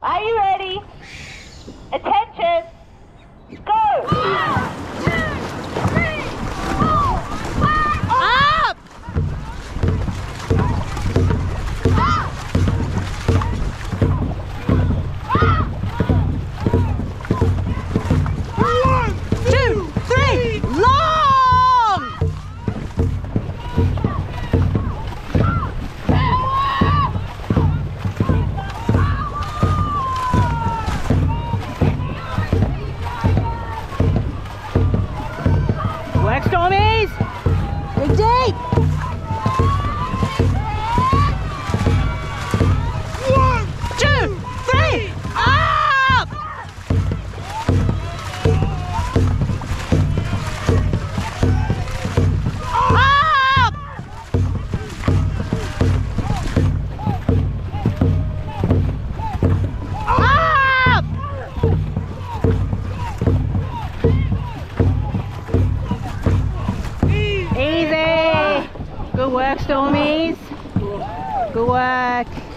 Are you ready? Attention! Work Stormies! Good work, Stormies. Good work.